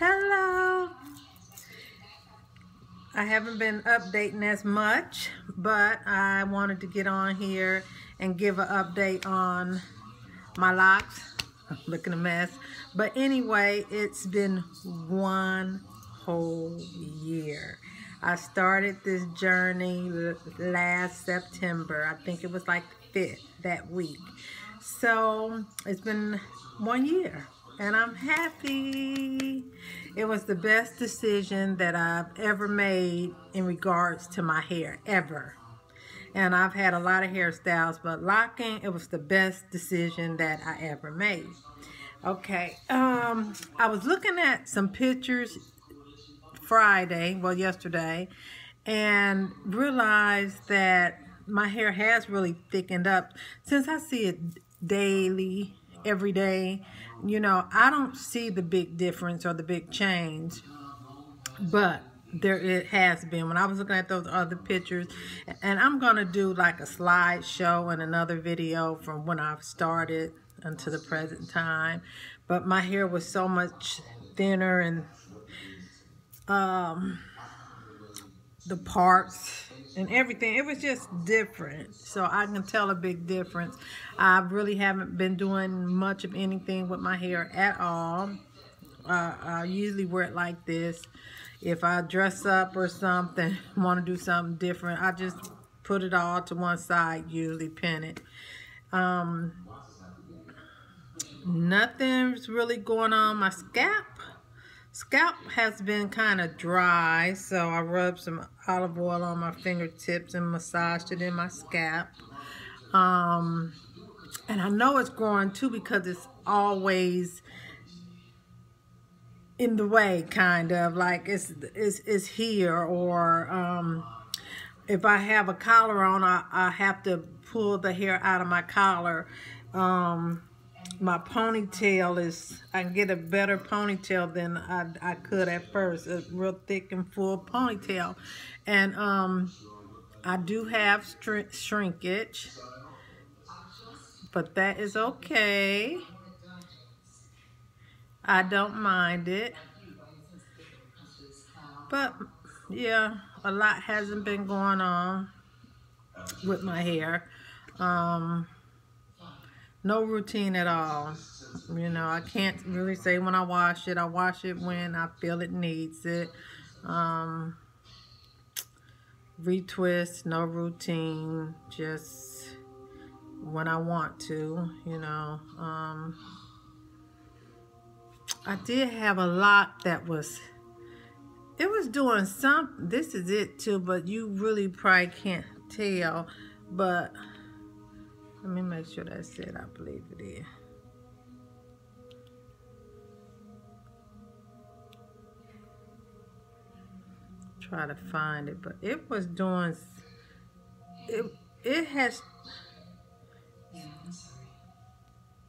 Hello. I haven't been updating as much, but I wanted to get on here and give an update on my locks. Looking a mess. But anyway, it's been one whole year. I started this journey last September. I think it was like the 5th that week. So it's been one year and I'm happy. It was the best decision that I've ever made in regards to my hair, ever. And I've had a lot of hairstyles, but locking, it was the best decision that I ever made. Okay, um, I was looking at some pictures Friday, well yesterday, and realized that my hair has really thickened up since I see it daily every day. You know, I don't see the big difference or the big change, but there it has been. When I was looking at those other pictures and I'm gonna do like a slideshow and another video from when I've started until the present time but my hair was so much thinner and um, the parts and everything. It was just different. So I can tell a big difference. I really haven't been doing much of anything with my hair at all. Uh, I usually wear it like this. If I dress up or something, want to do something different, I just put it all to one side, usually pin it. Um, nothing's really going on my scalp Scalp has been kind of dry, so I rubbed some olive oil on my fingertips and massaged it in my scalp. Um, and I know it's growing too because it's always in the way, kind of like it's it's, it's here or um, if I have a collar on, I, I have to pull the hair out of my collar. Um, my ponytail is, I get a better ponytail than I, I could at first, a real thick and full ponytail. And um, I do have shrinkage, but that is okay. I don't mind it. But yeah, a lot hasn't been going on with my hair. Um, no routine at all. You know, I can't really say when I wash it. I wash it when I feel it needs it. Um, retwist, no routine, just when I want to, you know. Um, I did have a lot that was, it was doing some, this is it too, but you really probably can't tell, but let me make sure that's it. I believe it is. Try to find it, but it was doing. It it has.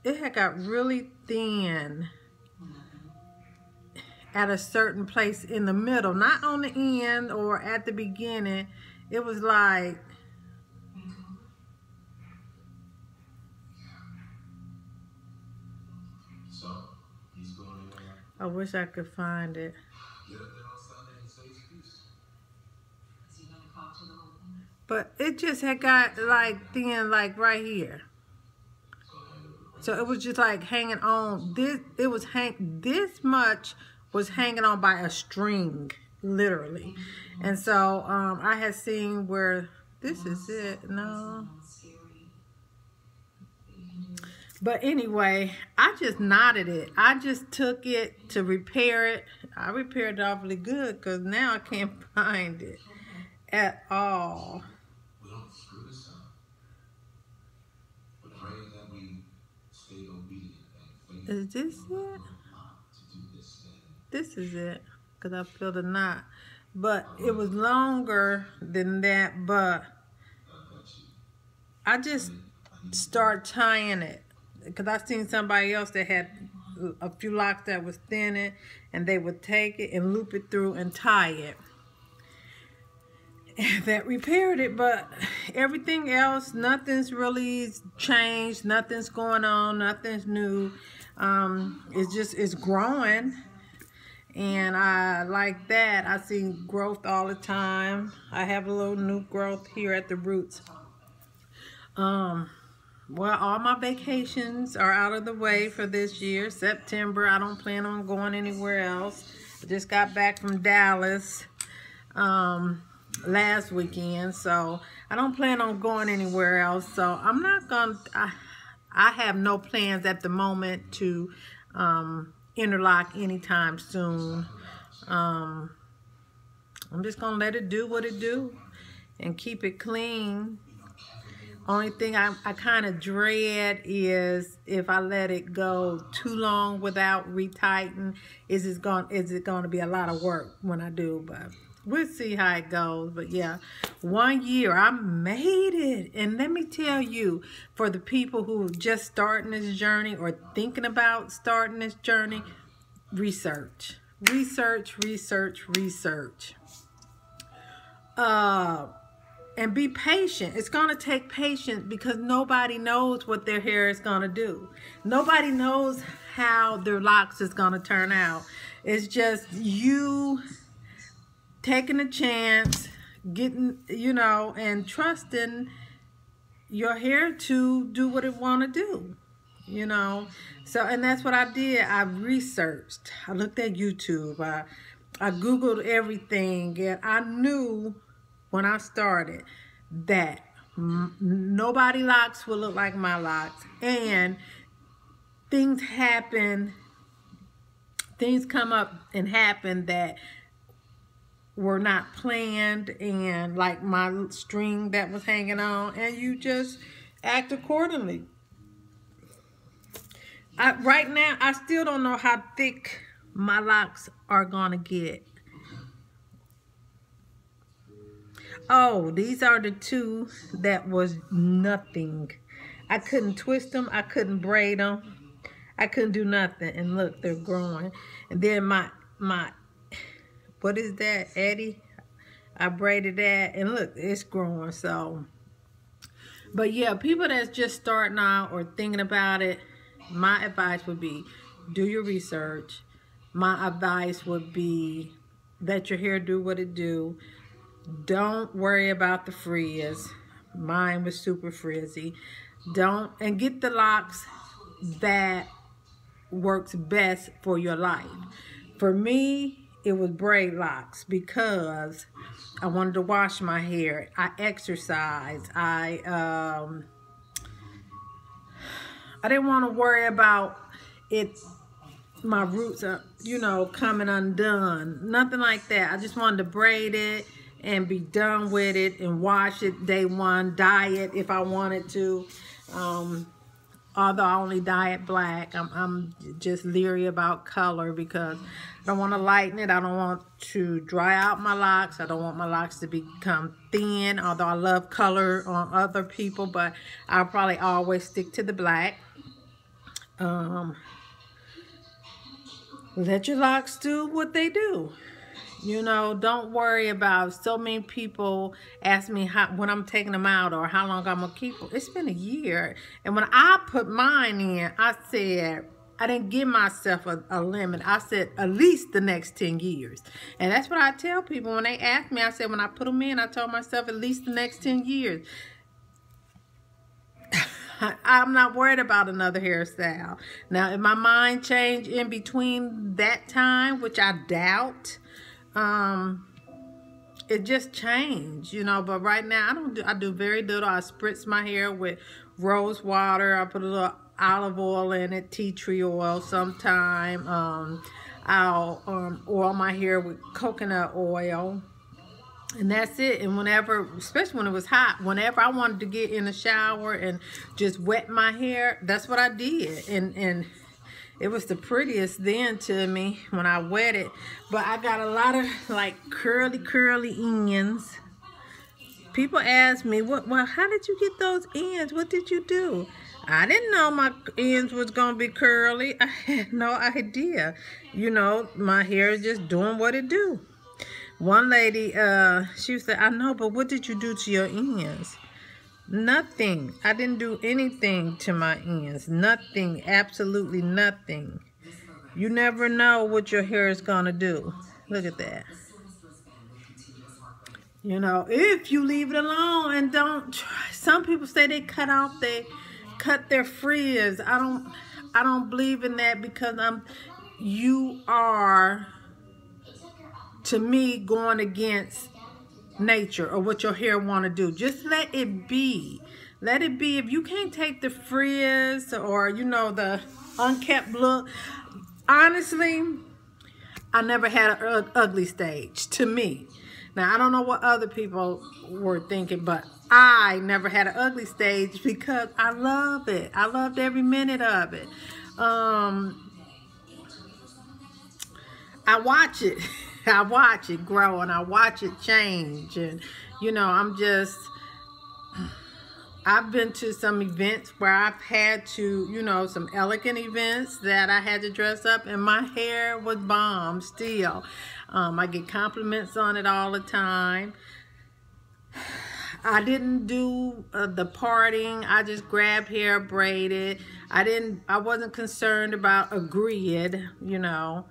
It had got really thin at a certain place in the middle, not on the end or at the beginning. It was like I wish I could find it. But it just had got like thin like right here. So it was just like hanging on this it was hang this much was hanging on by a string, literally. And so um I had seen where this is it. No. But anyway, I just knotted it. I just took it to repair it. I repaired it awfully good because now I can't find it at all. Is this it? This is it because I feel the knot. But it was longer than that, but I just start tying it because I've seen somebody else that had a few locks that was thinning and they would take it and loop it through and tie it. And that repaired it, but everything else, nothing's really changed. Nothing's going on. Nothing's new. Um, it's just, it's growing. And I like that. I see growth all the time. I have a little new growth here at the roots. Um, well, all my vacations are out of the way for this year. September, I don't plan on going anywhere else. I just got back from Dallas um, last weekend, so I don't plan on going anywhere else. So I'm not going to, I have no plans at the moment to um, interlock anytime soon. Um, I'm just going to let it do what it do and keep it clean. Only thing I, I kind of dread is if I let it go too long without retightening, is it going is it going to be a lot of work when I do? But we'll see how it goes. But yeah, one year, I made it. And let me tell you, for the people who are just starting this journey or thinking about starting this journey, research. Research, research, research. Uh, and be patient. It's going to take patience because nobody knows what their hair is going to do. Nobody knows how their locks is going to turn out. It's just you taking a chance, getting, you know, and trusting your hair to do what it want to do, you know. So, and that's what I did. I researched. I looked at YouTube. I, I Googled everything. And I knew when I started that nobody locks will look like my locks. And things happen, things come up and happen that were not planned and like my string that was hanging on and you just act accordingly. I, right now, I still don't know how thick my locks are to get. Oh, these are the two that was nothing. I couldn't twist them. I couldn't braid them. I couldn't do nothing. And look, they're growing. And then my my what is that, Eddie? I braided that, and look, it's growing, so. But yeah, people that's just starting out or thinking about it, my advice would be do your research. My advice would be let your hair do what it do. Don't worry about the frizz. Mine was super frizzy. Don't, and get the locks that works best for your life. For me, it was braid locks because I wanted to wash my hair. I exercise. I um I didn't want to worry about it my roots are, you know, coming undone. Nothing like that. I just wanted to braid it and be done with it and wash it day one, dye it if I wanted to. Um, although I only dye it black, I'm, I'm just leery about color because I don't want to lighten it. I don't want to dry out my locks. I don't want my locks to become thin, although I love color on other people, but I'll probably always stick to the black. Um, let your locks do what they do. You know, don't worry about so many people ask me how when I'm taking them out or how long I'm gonna keep them. It's been a year. And when I put mine in, I said I didn't give myself a, a, limit. I said at least the next 10 years. And that's what I tell people when they ask me. I said when I put them in, I told myself at least the next 10 years. I'm not worried about another hairstyle. Now, if my mind changed in between that time, which I doubt, um, it just changed, you know. But right now, I don't do. I do very little. I spritz my hair with rose water. I put a little olive oil in it, tea tree oil. Sometime um, I'll um, oil my hair with coconut oil. And that's it. And whenever, especially when it was hot, whenever I wanted to get in the shower and just wet my hair, that's what I did. And and it was the prettiest then to me when I wet it. But I got a lot of like curly, curly ends. People ask me, "What? Well, how did you get those ends? What did you do?" I didn't know my ends was gonna be curly. I had no idea. You know, my hair is just doing what it do. One lady, uh, she said, "I know, but what did you do to your ends?" Nothing. I didn't do anything to my ends. Nothing. Absolutely nothing. You never know what your hair is going to do. Look at that. You know, if you leave it alone and don't try. Some people say they cut off, they cut their frizz. I don't, I don't believe in that because I'm, you are, to me, going against nature or what your hair want to do. Just let it be. Let it be. If you can't take the frizz or, you know, the unkept look, honestly, I never had an ugly stage to me. Now, I don't know what other people were thinking, but I never had an ugly stage because I love it. I loved every minute of it. Um, I watch it. I watch it grow and I watch it change. And, you know, I'm just, I've been to some events where I've had to, you know, some elegant events that I had to dress up and my hair was bomb still. Um, I get compliments on it all the time. I didn't do uh, the parting. I just grabbed hair, braided. I didn't, I wasn't concerned about a grid, you know.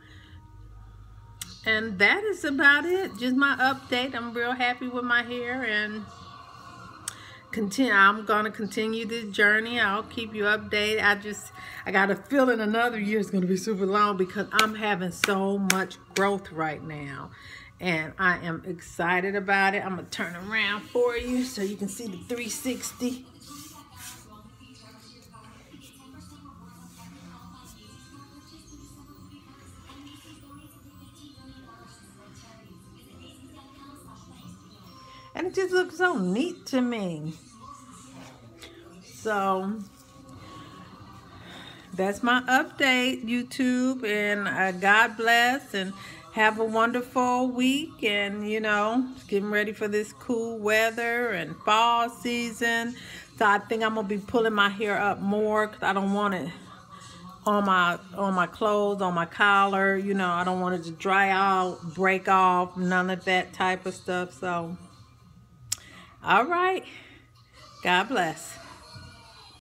And that is about it. Just my update. I'm real happy with my hair and continue i'm gonna continue this journey. I'll keep you updated. I just i got a feeling another year is gonna be super long because i'm having so much growth right now. And i am excited about it. I'm gonna turn around for you so you can see the 360 just looks so neat to me. So that's my update, YouTube, and uh, God bless and have a wonderful week and you know getting ready for this cool weather and fall season so I think I'm gonna be pulling my hair up more because I don't want it on my on my clothes on my collar you know I don't want it to dry out break off none of that type of stuff so all right. God bless.